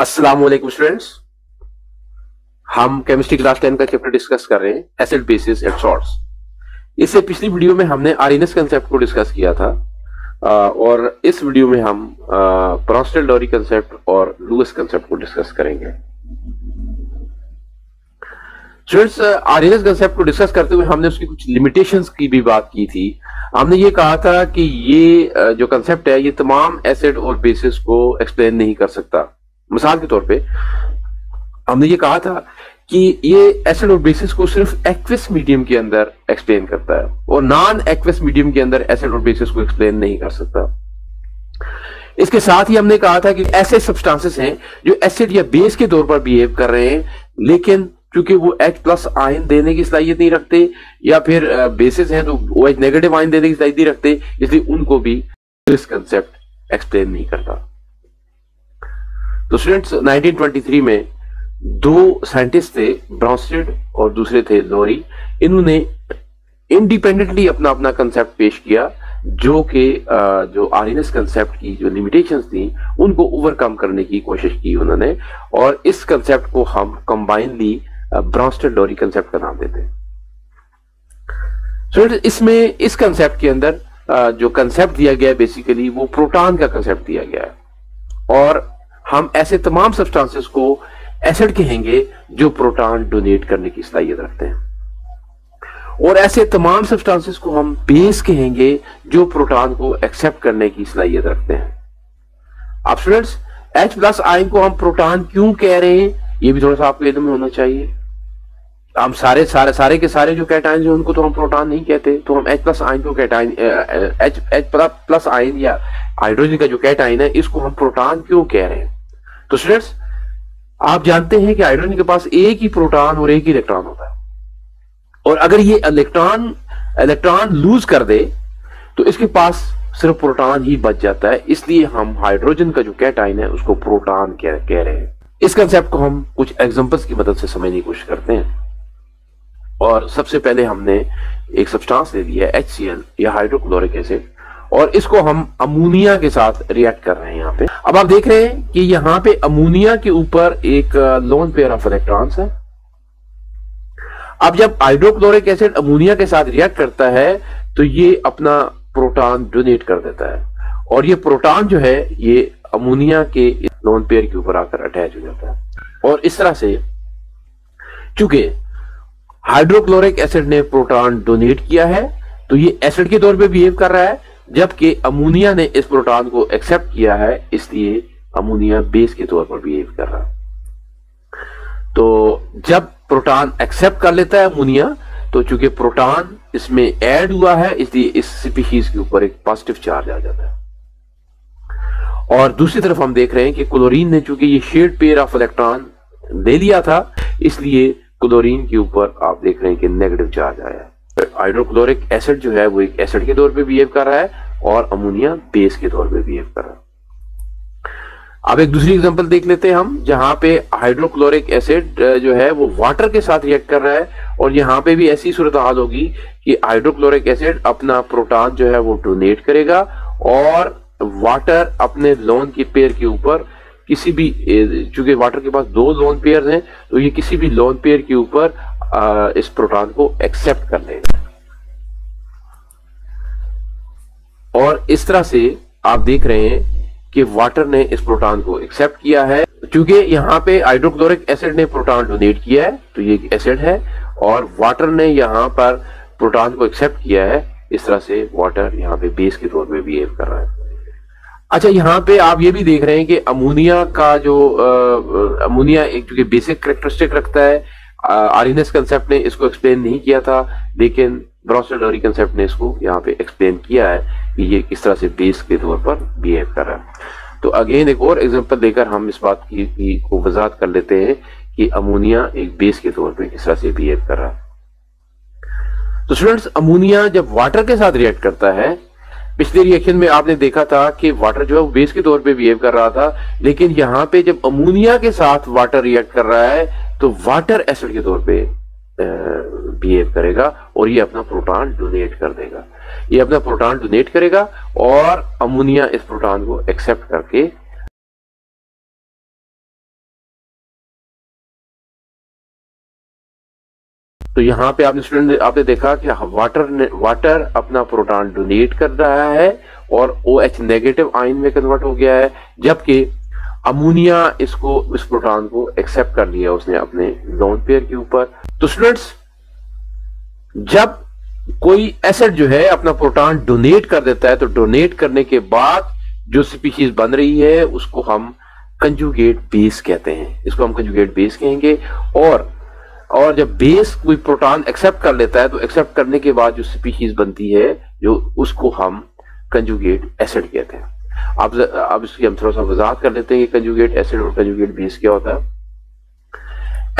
अस्सलाम वालेकुम स्टूडेंट्स हम केमिस्ट्री क्लास टेन का चैप्टर डिस्कस कर रहे हैं एसिड बेसिस एंड सॉल्ट्स इससे पिछली वीडियो में हमने आरइनएस कंसेप्ट को डिस्कस किया था और इस वीडियो में हम प्रोस्टेल डोरी कंसेप्ट और लुइस कंसेप्ट को डिस्कस करेंगे। स्टूडेंट्स आरइनएस कंसेप्ट को डिस्कस करते हुए हमने उसकी कुछ लिमिटेशंस की भी बात की थी। हमने ये कहा था कि ये जो कंसेप्ट है, ये तमाम एसिड और बेसिस को एक्सप्लेन नहीं कर सकता। मिसाल के तौर पे, हमने ये कहा था कि ये एसिड और बेसिस को सिर्फ़ एक्विस मीडियम के अंदर एक्सप्लेन करता है और नॉन एक्विस मीडियम के अंदर एसिड और बेसिस को एक्सप्लेन नहीं कर सकता। इसके साथ ही हमने कहा था कि ऐसे सब्सटेंसेस हैं जो एसिड या बेस के तौर पर बिहेव कर रहे हैं, लेकिन क्योंकि वो H प्लस आयन देने की सलाहियत नहीं रखते, या फिर बेसिस हैं तो वो एच नेगेटिव आयन देने की सलाहियत नहीं रखते, इसलिए उनको भी इस कंसेप्ट एक्सप्लेन नहीं करता। तो स्टूडेंट्स 1923 में दो साइंटिस्ट थे ब्राउस्टेड और दूसरे थे लोरी इन्होंने इंडिपेंडेंटली अपना अपना कंसेप्ट पेश किया, जो कि जो आरएनएस कंसेप्ट की जो लिमिटेशंस थी, उनको ओवरकम करने की कोशिश की उन्होंने। और इस कंसेप्ट को हम कंबाइनली ब्राउस्टेड लोरी कंसेप्ट का नाम देते हैं। स्टूडेंट इसमें, इस कंसेप्ट के अंदर जो कंसेप्ट दिया गया बेसिकली वो प्रोटॉन का कंसेप्ट दिया गया है। और हम ऐसे तमाम सब्सटेंसेस को एसिड कहेंगे जो प्रोटॉन डोनेट करने की सलाहियत रखते हैं। और ऐसे तमाम सब्सटेंसेस को हम बेस कहेंगे जो प्रोटॉन को एक्सेप्ट करने की सलाहियत रखते हैं। अब स्टूडेंट्स H प्लस आयन को हम प्रोटॉन क्यों कह रहे हैं? ये भी थोड़ा सा आपको इधम होना चाहिए। हम सारे सारे सारे के सारे जो कैटाइन हैं, उनको तो हम प्रोटॉन नहीं कहते। तो हम H प्लस आयन को कैटाइन H प्लस आयन या हाइड्रोजन का जो कैटाइन है, इसको हम प्रोटॉन क्यों कह रहे हैं? तो स्टूडेंट्स आप जानते हैं कि हाइड्रोजन के पास एक ही प्रोटॉन और एक ही इलेक्ट्रॉन होता है। और अगर ये इलेक्ट्रॉन इलेक्ट्रॉन लूज कर दे तो इसके पास सिर्फ़ प्रोटॉन ही बच जाता है। इसलिए हम हाइड्रोजन का जो कैटाइन है उसको प्रोटॉन कह, कह रहे हैं। इस कंसेप्ट को हम कुछ एग्जांपल्स की मदद से समझने की कोशिश करते हैं। और सबसे पहले हमने एक सब्सटेंस ले लिया एच या हाइड्रोक्लोरिक एसिड और इसको हम अमोनिया के साथ रिएक्ट कर रहे हैं यहाँ पे। अब आप देख रहे हैं कि यहाँ पे अमोनिया के ऊपर एक लोन पेयर ऑफ़ इलेक्ट्रॉन्स है। अब जब हाइड्रोक्लोरिक एसिड अमोनिया के साथ रिएक्ट करता है तो ये अपना प्रोटॉन डोनेट कर देता है। और ये प्रोटॉन जो है, ये अमोनिया के लोन पेयर के ऊपर आकर अटैच हो जाता है। और इस तरह से, चूँकि हाइड्रोक्लोरिक एसिड ने प्रोटॉन डोनेट किया है तो ये एसिड के तौर पे बिहेव कर रहा है जबकि अमोनिया ने इस प्रोटॉन को एक्सेप्ट किया है, इसलिए अमोनिया बेस के तौर पर बिहेव कर रहा तो जब प्रोटॉन एक्सेप्ट कर लेता है अमोनिया तो चूँकि प्रोटॉन इसमें ऐड हुआ है, इसलिए इस स्पीशीज के ऊपर एक पॉजिटिव चार्ज आ जाता है। और दूसरी तरफ़ हम देख रहे हैं कि क्लोरीन ने चूँकि ये शेड पेयर ऑफ़ इलेक्ट्रॉन ले लिया था, इसलिए क्लोरीन के ऊपर आप देख रहे हैं कि नेगेटिव चार्ज आया हाइड्रोक्लोरिक एसिड जो है, वो एक एसिड के तौर पे बिहेव कर रहा है और अमोनिया बेस के तौर पे बिहेव कर रहा है। अब एक दूसरी एग्जांपल देख लेते हैं हम, जहाँ पे हाइड्रोक्लोरिक एसिड जो है, वो वाटर के साथ रिएक्ट कर रहा है और यहाँ पे भी ऐसी सूरत हाल होगी कि हाइड्रोक्लोरिक एसिड अपना प्रोटॉन जो है, वो डोनेट करेगा और वाटर अपने लोन के पेयर के ऊपर किसी भी चूँकि वाटर के पास दो लोन पेयर हैं तो ये किसी भी लोन पेयर के ऊपर इस प्रोटॉन को एक्सेप्ट कर लेगा और इस तरह से आप देख रहे हैं कि वाटर ने इस प्रोटॉन को एक्सेप्ट किया है। क्योंकि यहाँ पे हाइड्रोक्लोरिक एसिड ने प्रोटॉन डोनेट किया है तो ये एसिड है। और वाटर ने यहाँ पर प्रोटॉन को एक्सेप्ट किया है। इस तरह से वाटर यहाँ पे बेस के तौर पे बिहेव कर रहा है। अच्छा यहाँ पे आप ये भी देख रहे हैं कि अमोनिया का जो अमोनिया एक चूँकि बेसिक करेक्टरिस्टिक रखता है आरिनस कंसेप्ट ने इसको एक्सप्लेन नहीं किया था लेकिन ब्रॉस्टरडोरी कंसेप्ट ने इसको यहाँ पे एक्सप्लेन किया है कि ये किस तरह से बेस के तौर पर बिहेव कर रहा है। तो अगेन एक और एग्जांपल देकर हम इस बात की, की को वजात कर लेते हैं कि अमोनिया एक बेस के तौर पर किस तरह से बिहेव कर रहा है। तो स्टूडेंट्स अमोनिया जब वाटर के साथ रिएक्ट करता है पिछले रिएक्शन में आपने देखा था कि वाटर जो है वो बेस के तौर पे बिहेव कर रहा था लेकिन यहाँ पे जब अमोनिया के साथ वाटर रिएक्ट कर रहा है तो वाटर एसिड के तौर पे बिहेव करेगा और ये अपना प्रोटॉन डोनेट कर देगा। ये अपना प्रोटॉन डोनेट करेगा और अमोनिया इस प्रोटॉन को एक्सेप्ट करके तो यहाँ पे आपने स्टूडेंट आपने देखा कि वाटर ने, वाटर अपना प्रोटॉन डोनेट कर रहा है और ओ एच नेगेटिव आयन में कन्वर्ट हो गया है जबकि अमोनिया इसको, इस प्रोटॉन को एक्सेप्ट कर लिया उसने अपने लोन पेयर के ऊपर। तो स्टूडेंट्स जब कोई एसिड जो है अपना प्रोटॉन डोनेट कर देता है तो डोनेट करने के बाद जो स्पीशीज बन रही है, उसको हम कंजुगेट बेस कहते हैं। इसको हम कंजुगेट बेस कहेंगे। और और जब बेस कोई प्रोटॉन एक्सेप्ट कर लेता है तो एक्सेप्ट करने के बाद जो स्पीशीज बनती है, जो उसको हम कंजुगेट एसिड कहते हैं। अब अब इसकी हम थोड़ा सा वजाहत कर लेते हैं कि कंजुगेट एसिड और कंजुगेट बेस क्या होता है?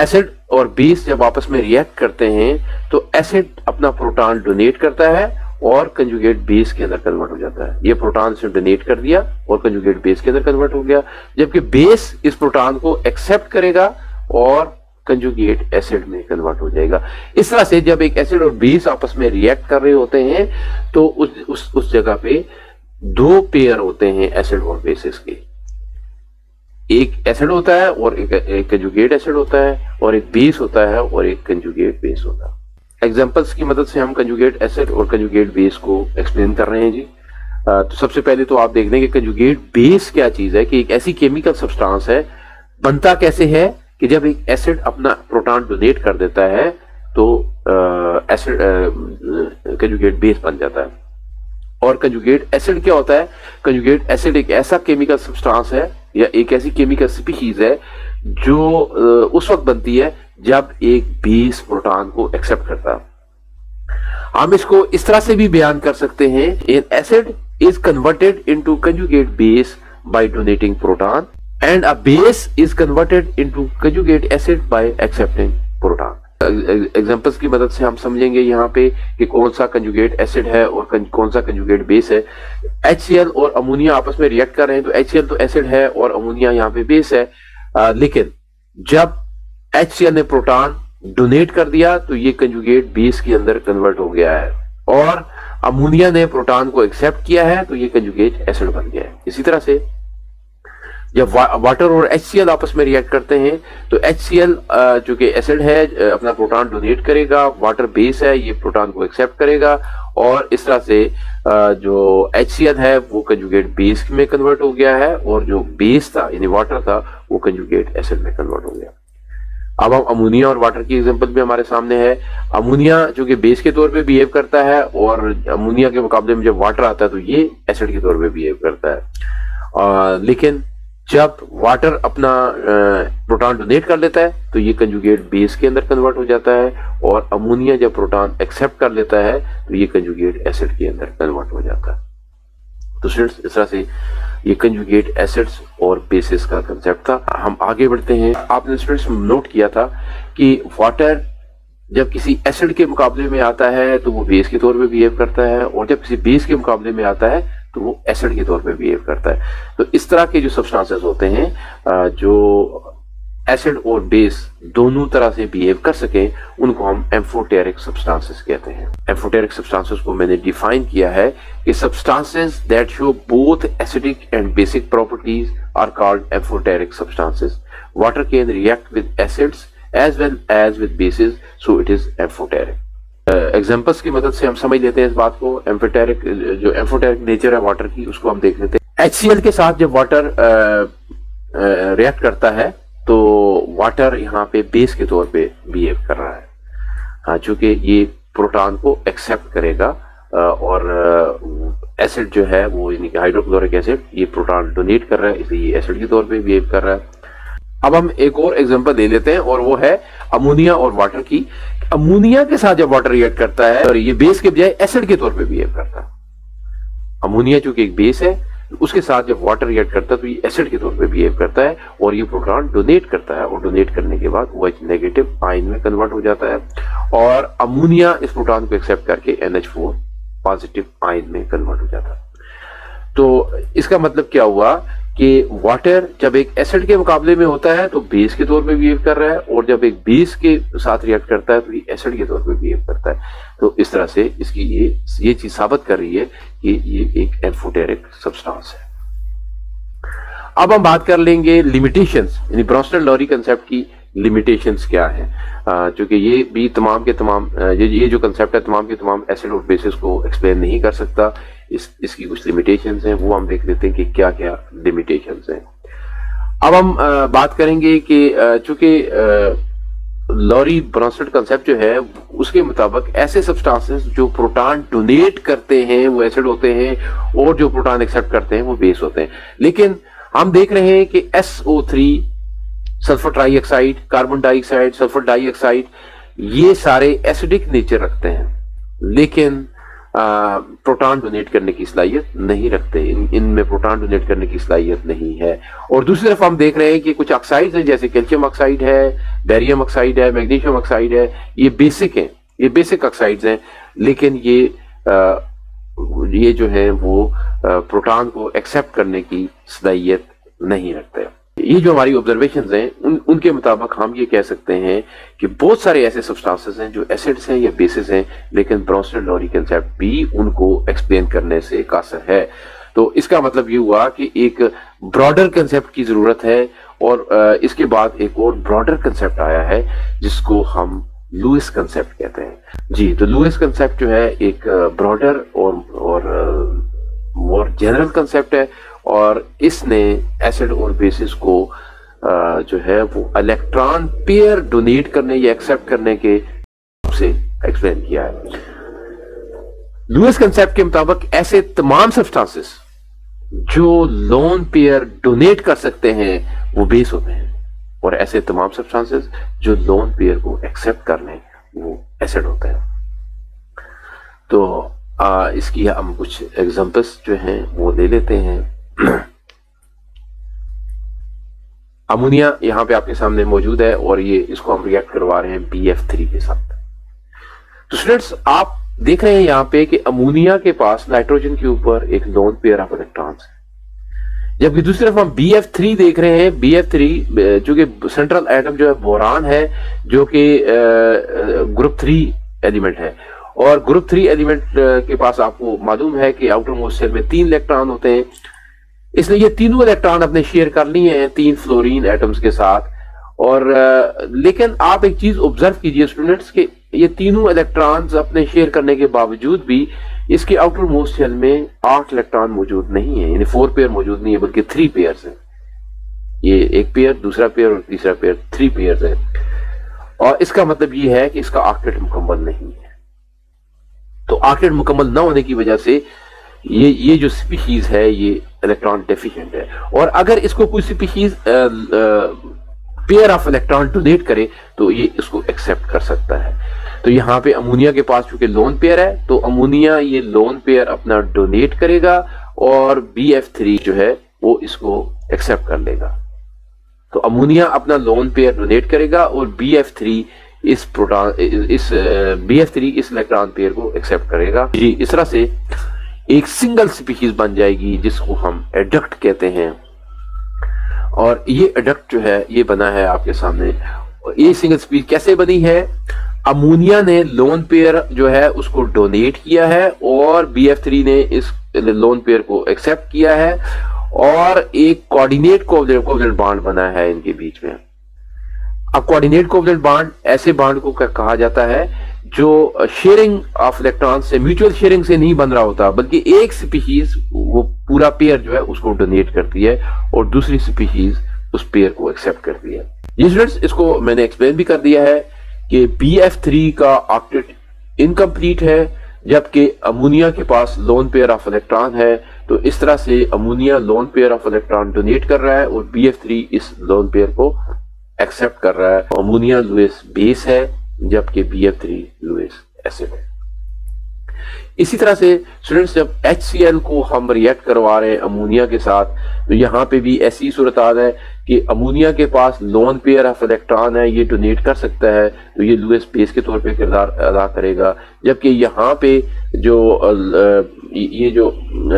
एसिड और बेस जब आपस में रिएक्ट करते हैं तो एसिड अपना प्रोटॉन डोनेट करता है और कंजुगेट बेस के अंदर कन्वर्ट हो जाता है। ये प्रोटॉन से डोनेट कर दिया और कंजुगेट बेस के अंदर कन्वर्ट हो गया। जबकि बेस इस प्रोटॉन को एक्सेप्ट करेगा और कंजुगेट एसिड में कन्वर्ट हो जाएगा। इस तरह से जब एक एसिड और बेस आपस में रिएक्ट कर रहे होते हैं तो उस उस, उस जगह पे दो पेयर होते हैं एसिड और बेसिस के। एक एसिड होता है और एक, कंजुगेट एसिड होता है और एक बेस होता है और एक कंजुगेट बेस होता है। एग्जाम्पल्स की मदद से हम कंजुगेट एसिड और कंजुगेट बेस को एक्सप्लेन कर रहे हैं जी। आ, तो सबसे पहले तो आप देख लें कि कंजुगेट बेस क्या चीज़ है कि एक ऐसी केमिकल सब्सटेंस है बनता कैसे है कि जब एक एसिड अपना प्रोटॉन डोनेट कर देता है तो एसिड कंजुगेट बेस बन जाता है। और कंजुगेट एसिड क्या होता है? कंजुगेट एसिड एक ऐसा केमिकल सब्सटेंस है या एक ऐसी केमिकल स्पीशीज है जो उस वक्त बनती है जब एक बेस प्रोटॉन को एक्सेप्ट करता है। हम इसको इस तरह से भी बयान कर सकते हैं an acid is converted into conjugate base by donating proton and a base is converted into conjugate acid by accepting proton examples की मदद से हम समझेंगे यहाँ पे कि कौन सा कंजुगेट एसिड है और कौन सा कंजुगेट बेस है। एच और अमोनिया आपस में रिएक्ट कर रहे हैं तो एच तो एसिड है और अमोनिया यहाँ पे बेस है। आ, लेकिन जब एच ने प्रोटॉन डोनेट कर दिया तो ये कंजुगेट बेस के अंदर कन्वर्ट हो गया है। और अमोनिया ने प्रोटॉन को एक्सेप्ट किया है तो ये कंजुगेट एसिड बन गया है। इसी तरह से जब वा, वाटर और एच आपस में रिएक्ट करते हैं तो एच सी जो कि एसिड है अपना प्रोटॉन डोनेट करेगा वाटर बेस है ये प्रोटॉन को एक्सेप्ट करेगा और इस तरह से जो एच है वो कंजुगेट बेस में कन्वर्ट हो गया है और जो बेस था यानी वाटर था वो कंजुगेट एसिड में कन्वर्ट हो गया। अब हम अमोनिया और वाटर की एग्जांपल भी हमारे सामने है। अमोनिया जो कि बेस के तौर पे बिहेव करता है और अमोनिया के मुकाबले में जब वाटर आता है तो ये एसिड के तौर पे बिहेव करता है। आ, लेकिन जब वाटर अपना प्रोटॉन डोनेट कर लेता है तो ये कंजुगेट बेस के अंदर कन्वर्ट हो जाता है, और अमोनिया जब प्रोटॉन एक्सेप्ट कर लेता है तो ये कंजुगेट एसिड के अंदर कन्वर्ट हो जाता है। तो स्टूडेंट्स इस तरह से ये कंजुगेट एसिड्स और बेसिस का कंसेप्ट था। हम आगे बढ़ते हैं। आपने स्टूडेंट्स नोट किया था कि वाटर जब किसी एसिड के मुकाबले में आता है तो वो बेस के तौर पे बिहेव करता है, और जब किसी बेस के मुकाबले में आता है तो वो एसिड के तौर पे बिहेव करता है। तो इस तरह के जो सब्सटेंसेस होते हैं जो एसिड और बेस दोनों तरह से बिहेव कर सके, उनको हम एम्फोटेरिक सब्सटेंसेस कहते हैं। एम्फोटेरिक सब्सटेंसेस को मैंने डिफाइन किया है कि substances that show both acidic and basic properties are called amphoteric substances water can react with acids as well as with bases so it is amphoteric examples की मदद से हम समझ लेते हैं इस बात को। एम्फोटेरिक जो एम्फोटेरिक नेचर है वाटर की, उसको हम देख लेते हैं। एच के साथ जब वाटर रिएक्ट करता है तो वाटर यहाँ पे बेस के तौर पे बिहेव कर रहा है। हाँ चूँकि ये प्रोटॉन को एक्सेप्ट करेगा और एसिड जो है वो यानी कि हाइड्रोक्लोरिक एसिड ये प्रोटॉन डोनेट कर रहा है, इसलिए एसिड के तौर पे बिहेव कर रहा है। अब हम एक और एग्जांपल ले लेते हैं, और वो है अमोनिया और वाटर की। अमोनिया के साथ जब वाटर रिएक्ट करता है और ये बेस के बजाय एसिड के तौर पे बिहेव करता है। अमोनिया चूँकि एक बेस है, उसके साथ जब वाटर रिएक्ट करता है तो ये एसिड के तौर पे बिहेव करता है, और ये प्रोटॉन डोनेट करता है, और डोनेट करने के बाद वो एच नेगेटिव आइन में कन्वर्ट हो जाता है। और अमोनिया इस प्रोटॉन को एक्सेप्ट करके फोर पॉजिटिव आइन में कन्वर्ट हो जाता है। तो इसका मतलब क्या हुआ? कि वाटर जब एक एसिड के मुकाबले में होता है तो बेस के तौर पे बिहेव कर रहा है और जब एक बेस के साथ रिएक्ट करता है तो ये एसिड के तौर पे बिहेव करता है। तो इस तरह से इसकी ये ये चीज़ साबित कर रही है कि ये एक एम्फोटेरिक सब्सटेंस है। अब हम बात कर लेंगे लिमिटेशंस यानी ब्रॉस्टर लॉरी कंसेप्ट की लिमिटेशंस क्या है? क्योंकि ये भी तमाम के तमाम ये ये जो कंसेप्ट है, तमाम के तमाम एसिड और बेसिस को एक्सप्लेन नहीं कर सकता। इस, इसकी कुछ लिमिटेशंस हैं, वो हम देख लेते हैं कि क्या क्या लिमिटेशंस हैं। अब हम बात करेंगे कि चूँकि लॉरी ब्रॉन्स्टेड कंसेप्ट जो है, उसके मुताबिक ऐसे सब्सटेंसेस जो प्रोटॉन डोनेट करते हैं, वो एसिड होते हैं, और जो प्रोटॉन एक्सेप्ट करते हैं, वो बेस होते हैं। लेकिन हम देख रहे हैं कि SO3 sulphur trioxide carbon dioxide sulphur dioxide ये सारे एसिडिक नेचर रखते हैं। लेकिन प्रोटॉन डोनेट करने की सलाहियत नहीं रखते। इनमें इन प्रोटॉन डोनेट करने की सलाहियत नहीं है। और दूसरी तरफ़ हम देख रहे हैं कि कुछ ऑक्साइड्स हैं जैसे कैल्शियम ऑक्साइड है बैरियम ऑक्साइड है मैग्नीशियम ऑक्साइड है ये बेसिक हैं। ये बेसिक ऑक्साइड्स हैं लेकिन ये आ, ये जो है वो प्रोटॉन को एक्सेप्ट करने की सलाहियत नहीं रखते। ये जो हमारी ऑब्जर्वेशन हैं, उन, उनके मुताबिक हम ये कह सकते हैं कि बहुत सारे ऐसे सब्सटेंसेस हैं जो एसिड्स हैं या बेसिस हैं, लेकिन ब्रॉन्स्टेड लॉरी कंसेप्ट भी उनको एक्सप्लेन करने से कासर है। तो इसका मतलब ये हुआ कि एक ब्रॉडर कंसेप्ट की ज़रूरत है और इसके बाद एक और ब्रॉडर कंसेप्ट आया है, जिसको हम लुइस कंसेप्ट कहते हैं। जी तो लुइस कंसेप्ट जो है एक ब्रॉडर और और और जनरल कंसेप्ट है। और इसने एसिड और बेसिस को जो है वो इलेक्ट्रॉन पेयर डोनेट करने या एक्सेप्ट करने के से एक्सप्लेन किया है। लुइस कंसेप्ट के मुताबिक ऐसे तमाम सब्सटेंसेस जो लोन पेयर डोनेट कर सकते हैं वो बेस होते हैं। और ऐसे तमाम सब्सटेंसेस जो लोन पेयर को एक्सेप्ट कर लें वो एसिड होते हैं। तो आ, इसकी हम कुछ एग्जांपल्स जो हैं वो ले लेते हैं। अमोनिया यहाँ पे आपके सामने मौजूद है और ये इसको हम रिएक्ट करवा रहे हैं बी एफ़ थ्री के साथ। तो स्टूडेंट्स आप देख रहे हैं यहाँ पे कि अमोनिया के पास नाइट्रोजन के ऊपर एक लोन पेयर ऑफ़ इलेक्ट्रॉन्स है जबकि दूसरी तरफ़ हम बी एफ़ थ्री देख रहे हैं बी एफ़ थ्री जो कि सेंट्रल एटम जो है बोरान है, जो कि ग्रुप थ्री एलिमेंट है। और ग्रुप थ्री एलिमेंट के पास आपको मालूम है कि आउटर मोस्ट सेल में तीन इलेक्ट्रॉन होते हैं। इसलिए ये तीनों इलेक्ट्रॉन अपने शेयर कर लिए हैं, तीन फ्लोरीन एटम्स के साथ। और लेकिन आप एक चीज़ ऑब्ज़र्व कीजिए स्टूडेंट्स के ये तीनों इलेक्ट्रॉन्स अपने शेयर करने के बावजूद भी इसके आउटर मोस्ट शेल में आठ इलेक्ट्रॉन मौजूद नहीं है। यानी फोर पेयर मौजूद नहीं है, बल्कि थ्री पेयर है। ये एक पेयर दूसरा पेयर और तीसरा पेयर थ्री पेयर है। और इसका मतलब ये है कि इसका आर्केट मुकम्मल नहीं है। तो आर्केट मुकम्मल न होने की वजह से ये ये जो स्पीशीज है, ये इलेक्ट्रॉन डेफिशिएंट है। और अगर इसको कोई species pair of electron donate करे तो ये इसको एक्सेप्ट कर सकता है। तो यहाँ पे अमोनिया के पास चूँकि लोन पेयर है तो अमोनिया ये लोन पेयर अपना डोनेट करेगा, और बी एफ़ थ्री जो है, वो इसको एक्सेप्ट कर लेगा। तो अमोनिया अपना लोन पेयर डोनेट करेगा, और बी एफ़ थ्री इस प्रोटॉन इस बी एफ़ थ्री इस इलेक्ट्रॉन पेयर को एक्सेप्ट करेगा। जी, इस तरह से एक सिंगल स्पीशीज बन जाएगी, जिसको हम एडक्ट कहते हैं। और ये एडक्ट जो है, ये बना है आपके सामने। ये सिंगल स्पीच कैसे बनी है? अमोनिया ने लोन पेयर जो है, उसको डोनेट किया है और बी एफ़ थ्री ने इस लोन पेयर को एक्सेप्ट किया है और एक कोऑर्डिनेट कोवलेंट बाड बना है इनके बीच में। अब कोऑर्डिनेट कोवलेंट बाड ऐसे बाड को कहा जाता है जो शेयरिंग ऑफ़ इलेक्ट्रॉन से म्यूचुअल शेयरिंग से नहीं बन रहा होता, बल्कि एक स्पीशीज वो पूरा पेयर जो है, उसको डोनेट करती है, और दूसरी स्पीशीज उस पेयर को एक्सेप्ट करती है। ये स्टूडेंट्स इसको मैंने एक्सप्लेन भी कर दिया है कि बी एफ़ थ्री का ऑक्टेट इनकम्प्लीट है, जबकि अमोनिया के पास लोन पेयर ऑफ़ इलेक्ट्रॉन है तो इस तरह से ammonia lone pair of electron donate कर रहा है, और बी एफ़ थ्री इस लोन पेयर को एक्सेप्ट कर रहा है। अमोनिया लुइस बेस है जबकि B F three Lewis acid है। इसी तरह से स्टूडेंट्स जब एचसीएल को हम रिएक्ट करवा रहे हैं अमोनिया के साथ तो यहाँ पे भी ऐसी सूरत है कि अमोनिया के पास लोन पेयर ऑफ़ इलेक्ट्रॉन है, ये डोनेट कर सकता है तो ये लुएस बेस के तौर पे किरदार अदा करेगा। जबकि यहाँ पे जो ये जो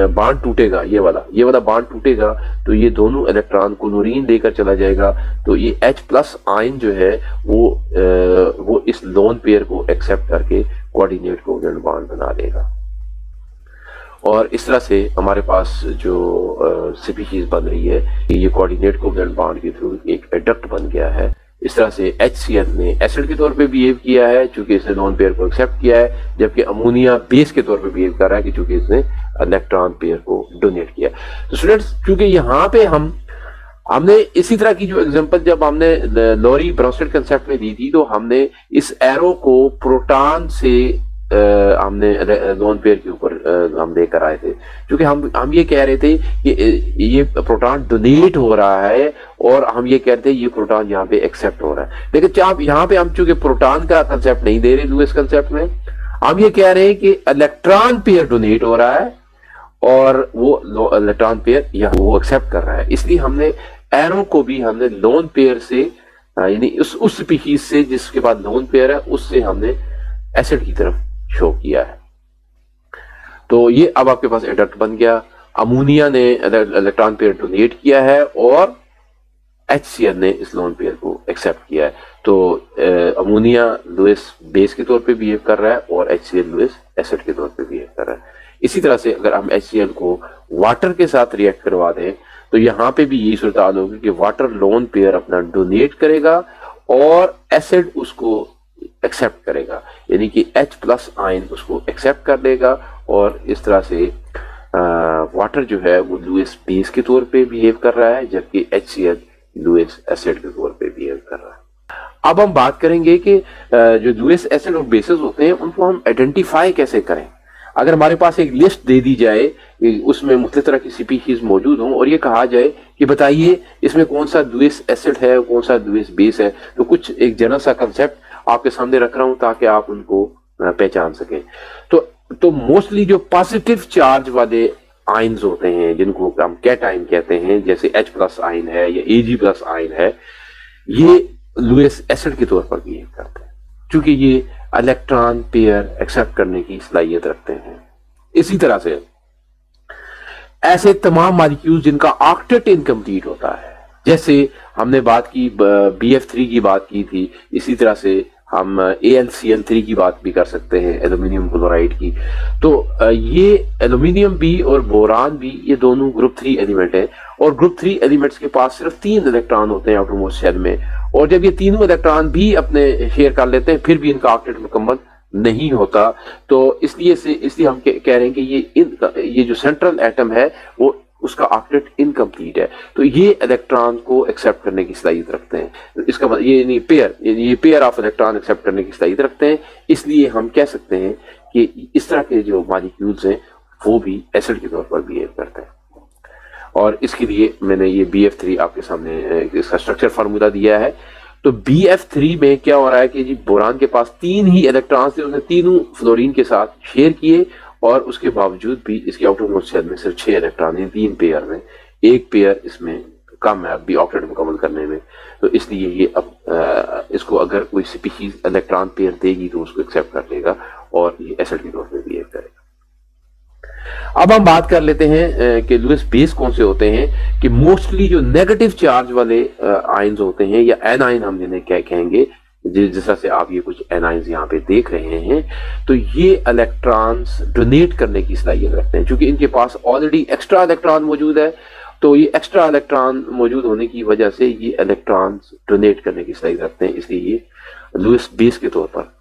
बांड टूटेगा, ये वाला ये वाला बाँध टूटेगा तो ये दोनों इलेक्ट्रॉन को नोरीन देकर चला जाएगा। तो ये H प्लस आयन जो है, वो वो इस लोन पेयर को एक्सेप्ट करके कोऑर्डिनेट को बांड बना लेगा और इस तरह से हमारे पास जो स्पीशीज बन रही है, कि ये कोऑर्डिनेट कोवेलेंट बॉन्ड के थ्रू एक एडक्ट बन गया है। इस तरह से एच ने एसिड के तौर पे बिहेव किया है, चूँकि इसने नॉन पेयर को एक्सेप्ट किया है, जबकि अमोनिया बेस के तौर पे बिहेव कर रहा है, कि चूँकि इसने इलेक्ट्रॉन पेयर को डोनेट किया। तो स्टूडेंट्स चूँकि यहाँ पे हम, हमने इसी तरह की जो एग्जांपल जब हमने लोरी ब्रोस्टेड कंसेप्ट में दी थी तो हमने इस एरो को प्रोटॉन से हमने नॉन पेयर के ऊपर हम लेकर आए थे। क्योंकि हम हम ये कह रहे थे कि ये प्रोटॉन डोनेट हो रहा है और हम ये कहते हैं ये प्रोटॉन यहाँ पे एक्सेप्ट हो रहा है। लेकिन आप यहाँ पे हम चूँकि प्रोटॉन का कंसेप्ट नहीं दे रहे लुइस कंसेप्ट में, हम ये कह रहे हैं कि इलेक्ट्रॉन पेयर डोनेट हो रहा है और वो इलेक्ट्रॉन पेयर या वो एक्सेप्ट कर रहा है। इसलिए हमने एरो को भी हमने लोन पेयर से यानी उस उस स्पीशीज से जिसके बाद लोन पेयर है, उससे हमने एसिड की तरफ़ शो किया है। तो ये अब आपके पास एडक्ट बन गया। अमोनिया ने इलेक्ट्रॉन पेयर डोनेट किया है और HCN ने इस लोन पेयर को एक्सेप्ट किया है। तो अमोनिया लुइस बेस के तौर पे बिहेव कर रहा है और एच सी लुइस एसिड के तौर पे बिहेव कर रहा है। इसी तरह से अगर हम HCN को वाटर के साथ रिएक्ट करवा दें तो यहाँ पे भी यही सूरत होगी कि वाटर लोन पेयर अपना डोनेट करेगा और एसिड उसको एक्सेप्ट करेगा। यानी कि H प्लस आइन उसको एक्सेप्ट कर देगा और इस तरह से वाटर जो है वो लुइस बेस के तौर पे बिहेव कर रहा है, जबकि H C L Lewis acid के तौर पे बिहेव कर रहा है। अब हम बात करेंगे कि जो लुइस एसिड और बेसिस होते हैं, उनको हम आइडेंटिफाई कैसे करें? अगर हमारे पास एक लिस्ट दे दी जाए उसमें मुख्त तरह की स्पीशीज मौजूद हों, और ये कहा जाए कि बताइए, इसमें कौन सा लुइस एसिड है, कौन सा लुइस बेस है तो कुछ एक जनरल सा कंसेप्ट आपके सामने रख रहा हूँ, ताकि आप उनको पहचान सकें। तो तो मोस्टली जो पॉजिटिव चार्ज वाले आइंस होते हैं, जिनको हम कैट आइन कहते हैं, जैसे एच प्लस आइन है या एजी प्लस आइन है, ये लुइस एसिड के तौर पर बिहेव करते हैं। क्योंकि ये इलेक्ट्रॉन पेयर एक्सेप्ट करने की सलाहियत रखते हैं। इसी तरह से ऐसे तमाम मालिक्यूल जिनका ऑक्टेट इनकम्प्लीट होता है, जैसे हमने बात की बी एफ़ थ्री की बात की थी, इसी तरह से हम A L C L three की बात भी कर सकते हैं, एल्यूमिनियम क्लोराइड की। तो ये एल्यूमिनियम भी और बोरान भी, ये दोनों ग्रुप थ्री एलिमेंट है और ग्रुप थ्री एलिमेंट्स के पास सिर्फ़ तीन इलेक्ट्रॉन होते हैं आउटरमोस्ट शेल में। और जब ये तीनों इलेक्ट्रॉन भी अपने शेयर कर लेते हैं, फिर भी इनका ऑक्टेट मुकम्मल नहीं होता। तो इसलिए इसलिए हम कह रहे हैं कि ये इन, ये जो सेंट्रल एटम है, वो उसका ऑक्टेट इनकम्प्लीट है। तो ये इलेक्ट्रॉन को एक्सेप्ट करने की सलाहियत रखते हैं। इसका मतलब ये नहीं पेयर ये पेयर ऑफ़ इलेक्ट्रॉन एक्सेप्ट करने की सलाहियत रखते हैं। इसलिए हम कह सकते हैं कि इस तरह के जो मालिक्यूल्स हैं, वो भी एसिड के तौर पर बिहेव करते हैं। और इसके लिए मैंने ये बी एफ़ थ्री आपके सामने इसका स्ट्रक्चर फार्मूला दिया है। तो बी एफ़ थ्री में क्या हो रहा है कि जी बोरान के पास तीन ही इलेक्ट्रॉन्स थे उसने तीनों फ्लोरीन के साथ शेयर किए। और उसके बावजूद भी इसके आउटर मोस्ट शेल में सिर्फ़ छह इलेक्ट्रॉन है तीन पेयर में एक पेयर इसमें कम है अभी ऑक्टेट मुकम्मल करने में। तो इसलिए ये अब आ, इसको अगर कोई स्पीशीज इलेक्ट्रॉन पेयर देगी तो उसको एक्सेप्ट कर लेगा और ये एसिड के पर बिहेव करेगा। अब हम बात कर लेते हैं कि लुइस बेस कौन से होते हैं कि मोस्टली जो नेगेटिव चार्ज वाले आयंस होते हैं या एन आइन हम जिन्हें क्या कहेंगे जिस से आप ये कुछ एनाइंस यहाँ पे देख रहे हैं तो ये इलेक्ट्रॉन्स डोनेट करने की सलाहियत रखते हैं। क्योंकि इनके पास ऑलरेडी एक्स्ट्रा इलेक्ट्रॉन मौजूद है तो ये एक्स्ट्रा इलेक्ट्रॉन मौजूद होने की वजह से ये इलेक्ट्रॉन्स डोनेट करने की सलाहियत रखते हैं। इसलिए ये लुइस बेस के तौर पर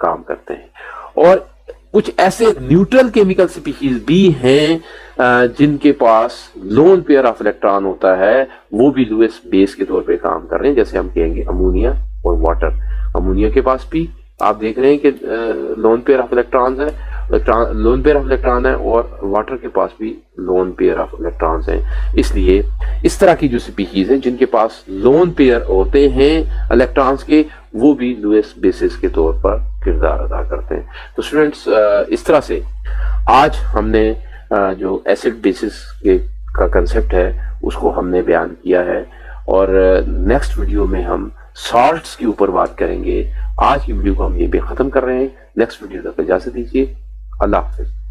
काम करते हैं। और कुछ ऐसे न्यूट्रल केमिकल स्पीशीज भी हैं जिनके पास लोन पेयर ऑफ़ इलेक्ट्रॉन होता है, वो भी लुइस बेस के तौर पे काम कर रहे हैं। जैसे हम कहेंगे अमोनिया और वाटर अमोनिया के पास भी आप देख रहे हैं कि लोन पेयर ऑफ़ इलेक्ट्रॉन्स है लोन पेयर ऑफ़ इलेक्ट्रॉन है और वाटर के पास भी लोन पेयर ऑफ़ इलेक्ट्रॉन्स हैं. इसलिए इस तरह की जो स्पीशीज हैं, जिनके पास लोन पेयर होते हैं इलेक्ट्रॉन्स के, वो भी लुएस बेसिस के तौर पर किरदार अदा करते हैं. तो स्टूडेंट्स इस तरह से आज हमने जो एसिड बेसिस के का कंसेप्ट है, उसको हमने बयान किया है. और नेक्स्ट वीडियो में हम सॉल्ट्स के ऊपर बात करेंगे। आज की वीडियो को हम ये भी खत्म कर रहे हैं। नेक्स्ट वीडियो तक इजाज़त दीजिए। अल्लाह हाफिज।